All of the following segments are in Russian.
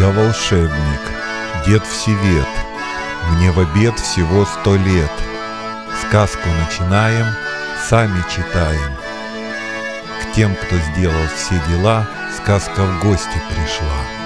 Я волшебник, дед Всевет, Мне в обед всего сто лет. Сказку начинаем, сами читаем. К тем, кто сделал все дела, Сказка в гости пришла.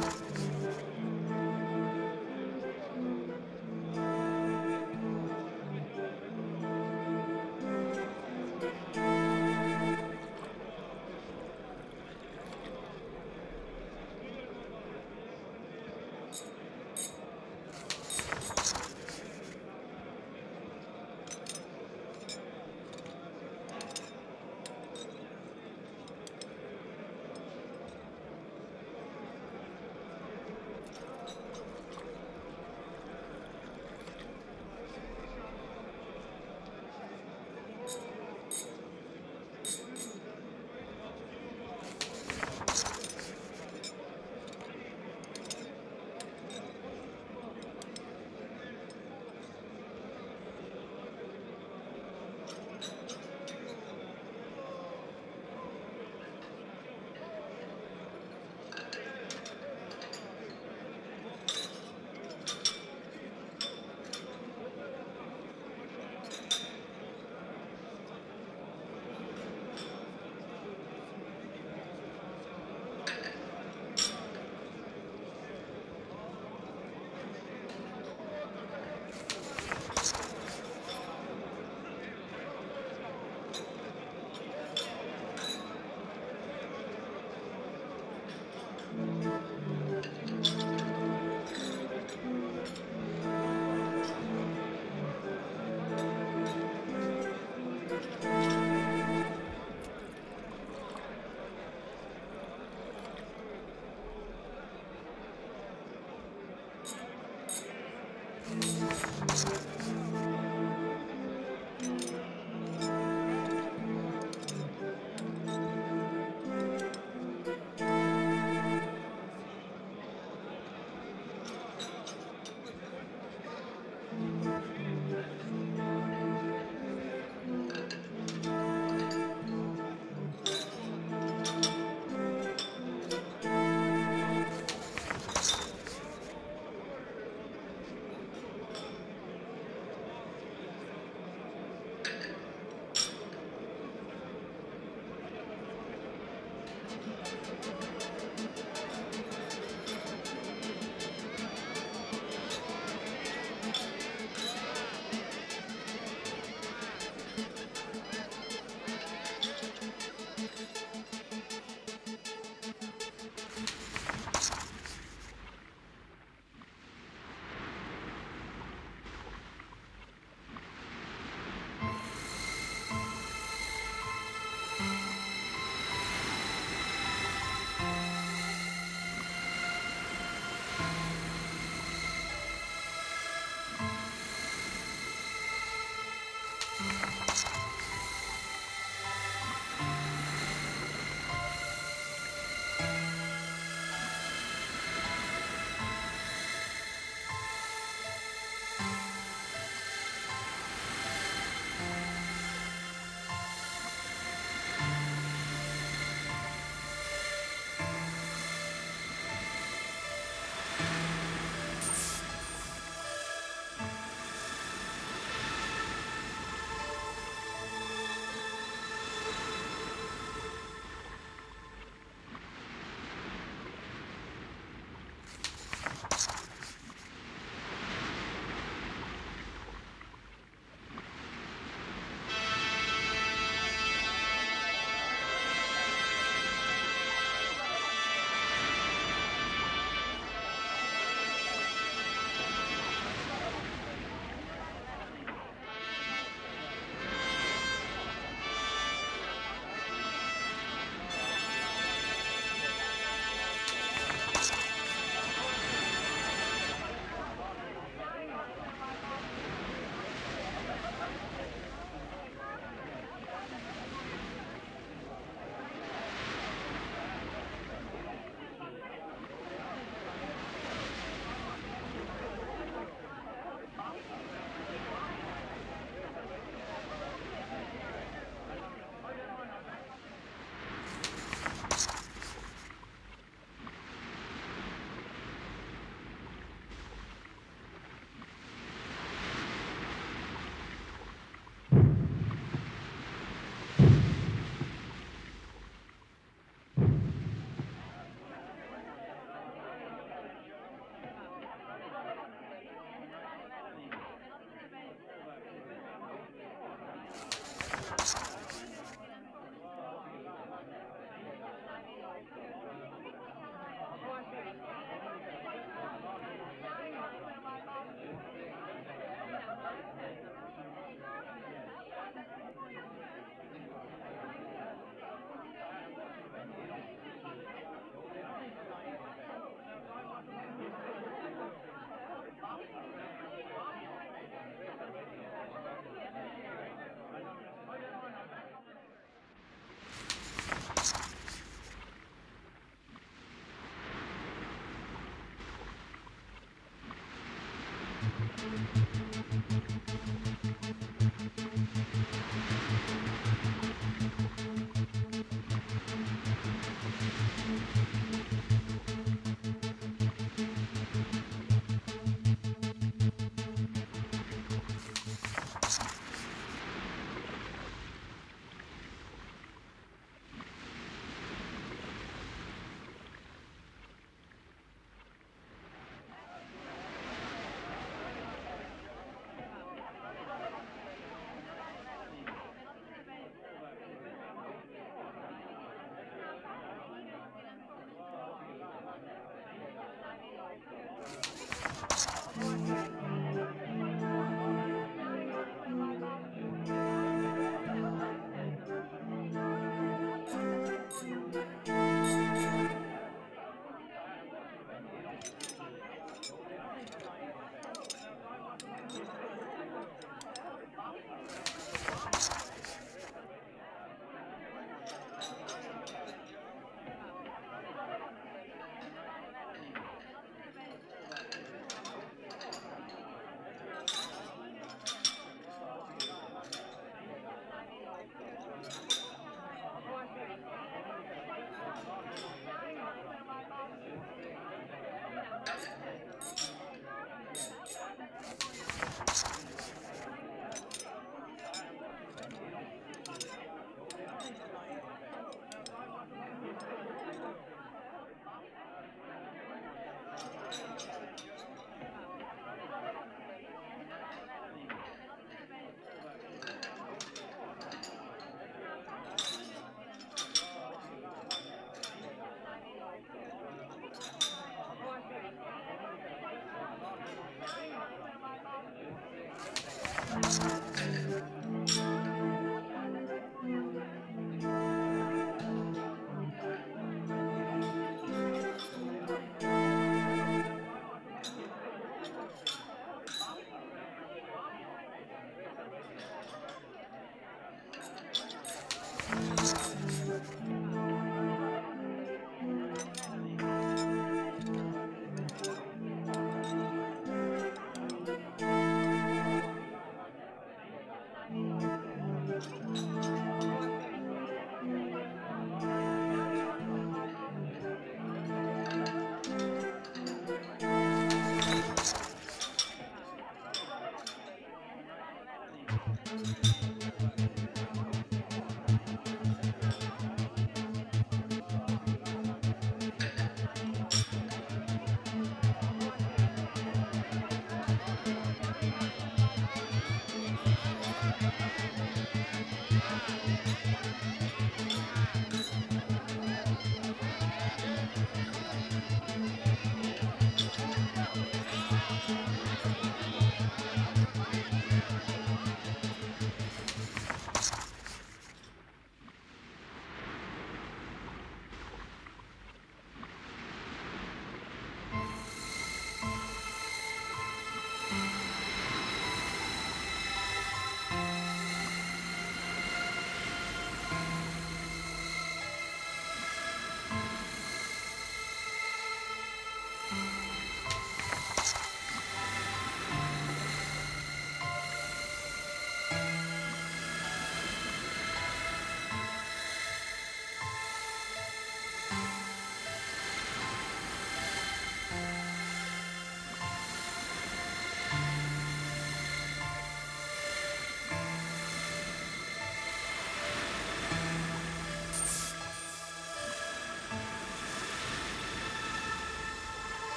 fast.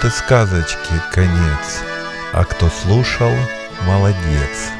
Вот и сказочки конец, а кто слушал, молодец.